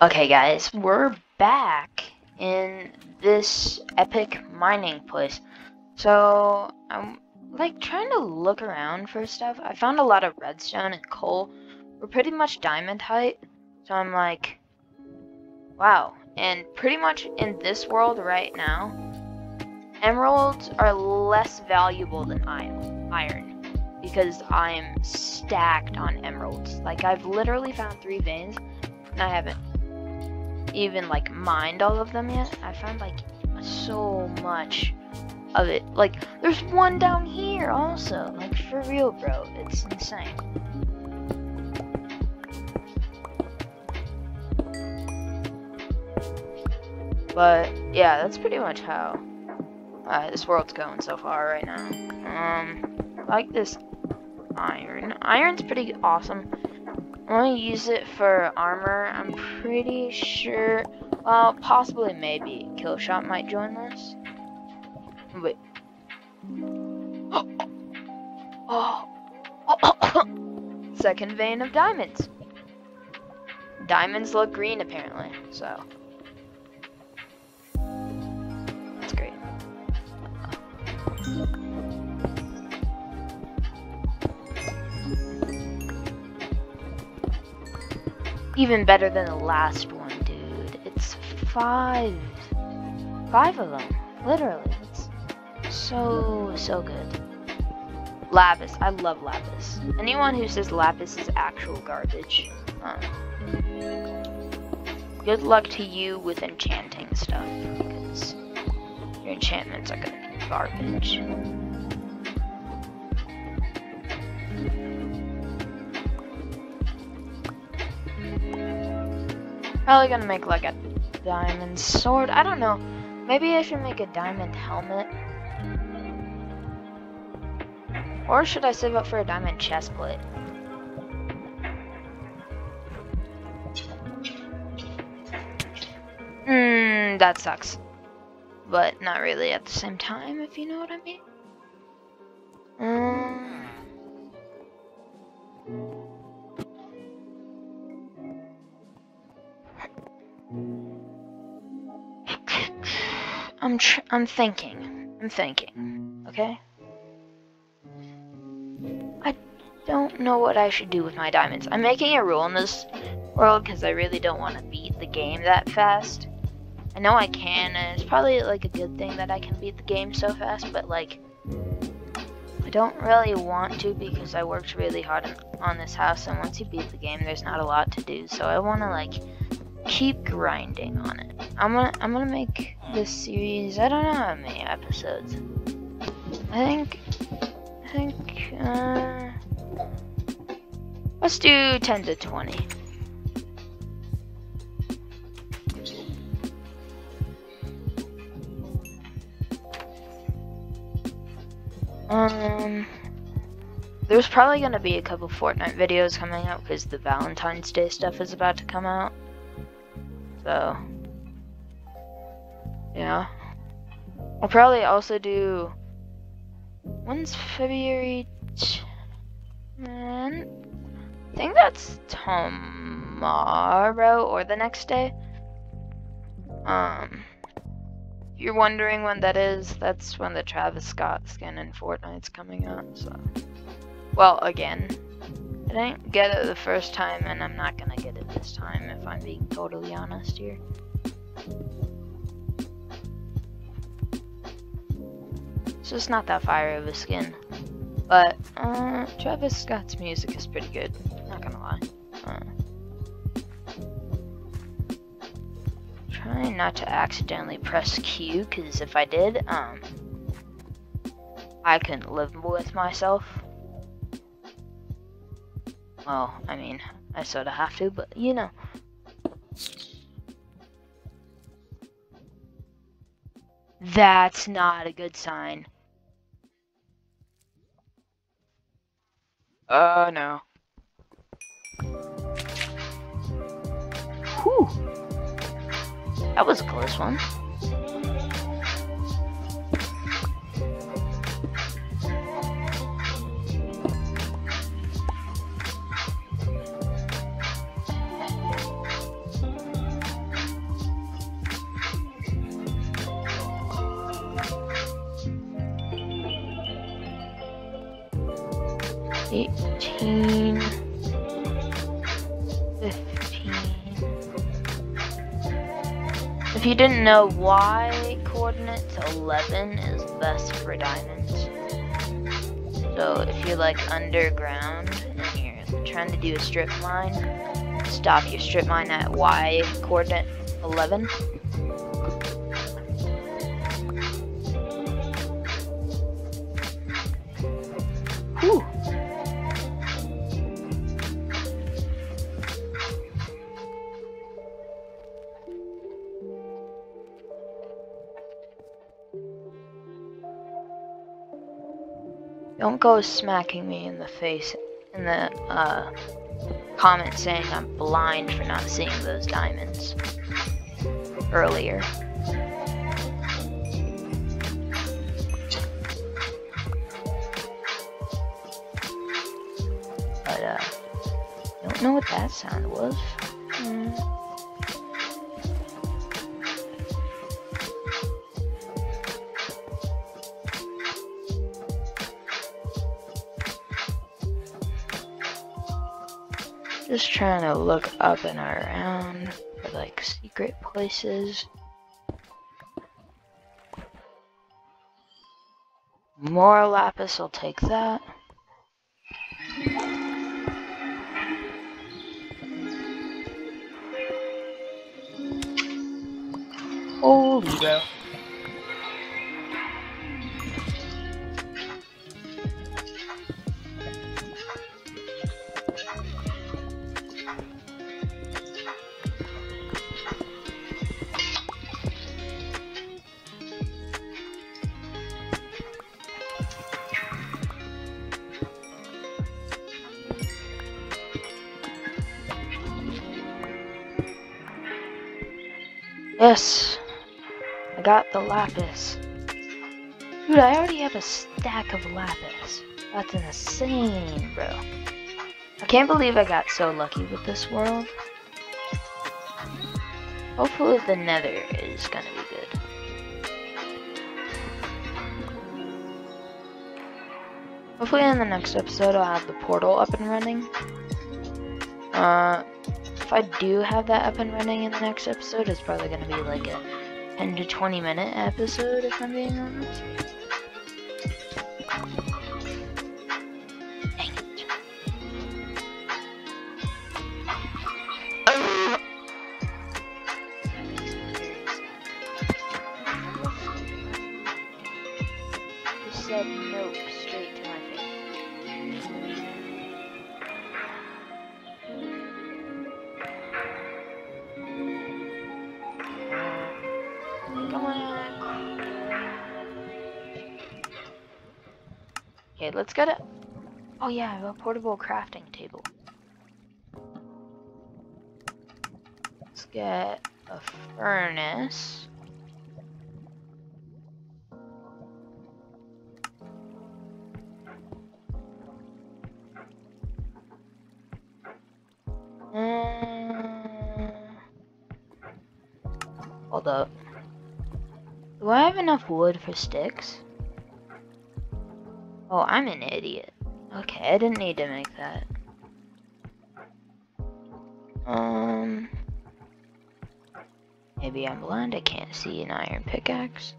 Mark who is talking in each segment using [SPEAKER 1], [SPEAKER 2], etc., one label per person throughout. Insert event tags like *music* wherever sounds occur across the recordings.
[SPEAKER 1] Okay guys, we're back in this epic mining place. So, I'm like trying to look around for stuff. I found a lot of redstone and coal. We're pretty much diamond height. So I'm like, wow. And pretty much in this world right now, emeralds are less valuable than iron because I'm stacked on emeralds. Like I've literally found three veins and I haven't even like mined all of them yet. I found like so much of it. Like there's one down here also. Like for real, bro. It's insane. But yeah, that's pretty much how uh, this world's going so far right now. Um, like this iron. Iron's pretty awesome. I want to use it for armor. I'm pretty sure, well, possibly maybe Killshot might join us. Wait. Oh. *gasps* oh. Second vein of diamonds. Diamonds look green apparently, so. Even better than the last one, dude. It's five. Five of them. Literally. It's so, so good. Lapis. I love Lapis. Anyone who says Lapis is actual garbage. Uh, good luck to you with enchanting stuff. Because your enchantments are gonna be garbage. Probably gonna make like a diamond sword. I don't know. Maybe I should make a diamond helmet. Or should I save up for a diamond chest plate? Hmm, that sucks. But not really at the same time, if you know what I mean. Um, *sighs* I'm I'm thinking. I'm thinking. Okay? I don't know what I should do with my diamonds. I'm making a rule in this world because I really don't want to beat the game that fast. I know I can, and it's probably like a good thing that I can beat the game so fast, but like, I don't really want to because I worked really hard on this house, and once you beat the game, there's not a lot to do, so I want to like keep grinding on it. I'm gonna I'm gonna make this series. I don't know how many episodes. I think I think uh, let's do 10 to 20. Um, there's probably gonna be a couple Fortnite videos coming out because the Valentine's Day stuff is about to come out. So, yeah. I'll probably also do. When's February? I think that's tomorrow or the next day. Um, if you're wondering when that is, that's when the Travis Scott skin in Fortnite's coming out. So, well, again, I didn't get it the first time, and I'm not gonna get it this time, if I'm being totally honest here. So it's not that fire of a skin. But, uh, Travis Scott's music is pretty good, not gonna lie. Uh, trying not to accidentally press Q, because if I did, um, I couldn't live with myself. Well, I mean, I sort of have to, but you know. That's not a good sign. Oh no. Whew. That was a close one. 18, 15. If you didn't know Y coordinates 11 is best for diamonds. So if you're like underground and you're trying to do a strip mine, stop your strip mine at Y coordinate 11. Don't go smacking me in the face in the uh, comment saying I'm blind for not seeing those diamonds earlier. But uh, don't know what that sound was. Mm. Just trying to look up and around for like secret places. More lapis, I'll take that. Holy bro. Yes, I got the lapis. Dude, I already have a stack of lapis. That's insane, bro. I can't believe I got so lucky with this world. Hopefully the nether is gonna be good. Hopefully in the next episode I'll have the portal up and running. Uh, if I do have that up and running in the next episode, it's probably going to be like a 10 to 20 minute episode, if I'm being honest. Okay, let's get it. Oh yeah, I have a portable crafting table. Let's get a furnace. Uh, hold up. Do I have enough wood for sticks? Oh, I'm an idiot. Okay, I didn't need to make that. Um, maybe I'm blind. I can't see an iron pickaxe.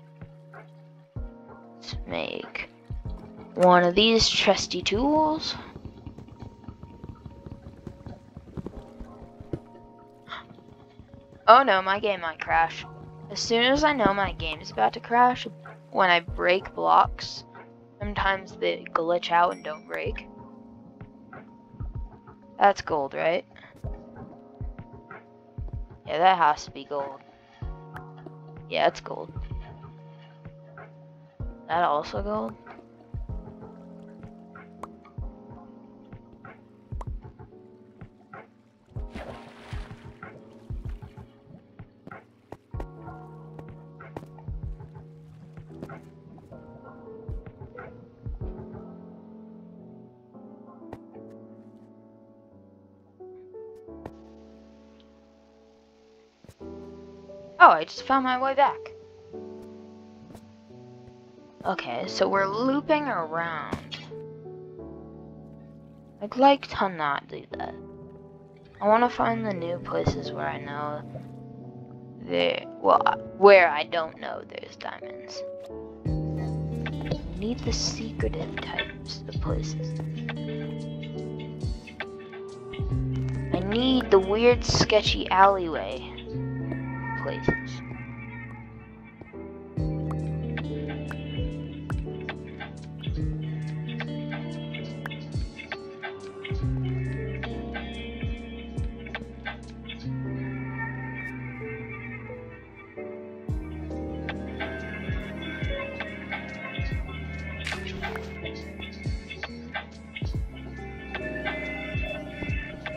[SPEAKER 1] Let's make one of these trusty tools. Oh no, my game might crash. As soon as I know my game's about to crash, when I break blocks, sometimes they glitch out and don't break. That's gold, right? Yeah, that has to be gold. Yeah, it's gold. That also gold? Oh, I just found my way back. Okay, so we're looping around. I'd like to not do that. I want to find the new places where I know there, well, where I don't know there's diamonds. I need the secretive types of places. I need the weird, sketchy alleyway places.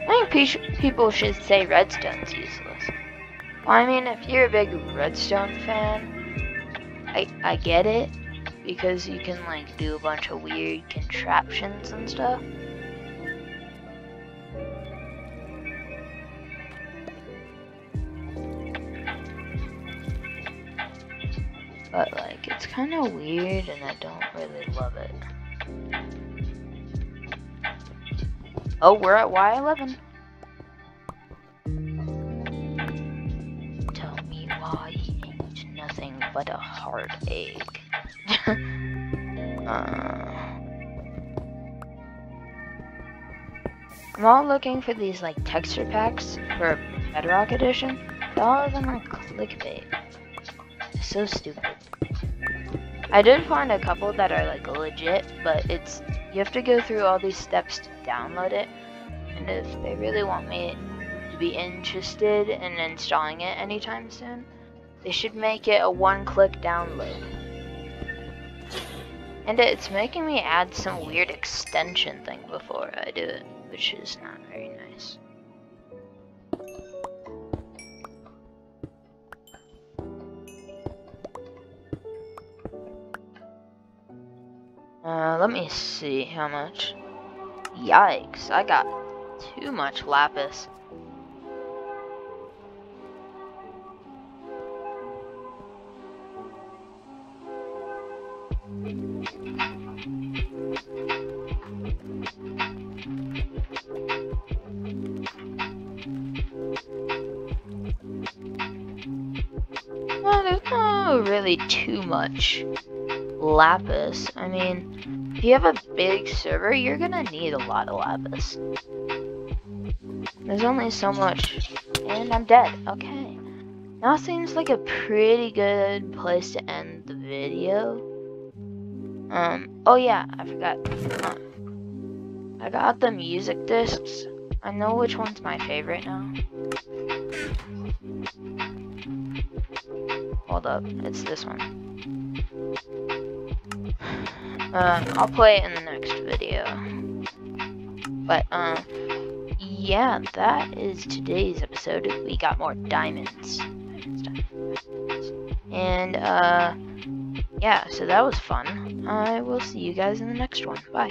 [SPEAKER 1] I think people should say redstone's useless. Well, I mean, if you're a big redstone fan, I, I get it, because you can, like, do a bunch of weird contraptions and stuff. But, like, it's kind of weird, and I don't really love it. Oh, we're at Y11. Hard egg. *laughs* uh, I'm all looking for these like texture packs for Bedrock Edition. They're all of them are clickbait. It's so stupid. I did find a couple that are like legit, but it's you have to go through all these steps to download it. And if they really want me to be interested in installing it anytime soon, they should make it a one-click download. And it's making me add some weird extension thing before I do it, which is not very nice. Uh, let me see how much. Yikes, I got too much lapis. Too much lapis. I mean, if you have a big server, you're gonna need a lot of lapis. There's only so much. And I'm dead. Okay. Now seems like a pretty good place to end the video. Um, oh yeah, I forgot. I got the music discs. I know which one's my favorite now. Hold up, it's this one. Um, I'll play it in the next video. But, um, yeah, that is today's episode. We got more diamonds. And, uh, yeah, so that was fun. I will see you guys in the next one. Bye.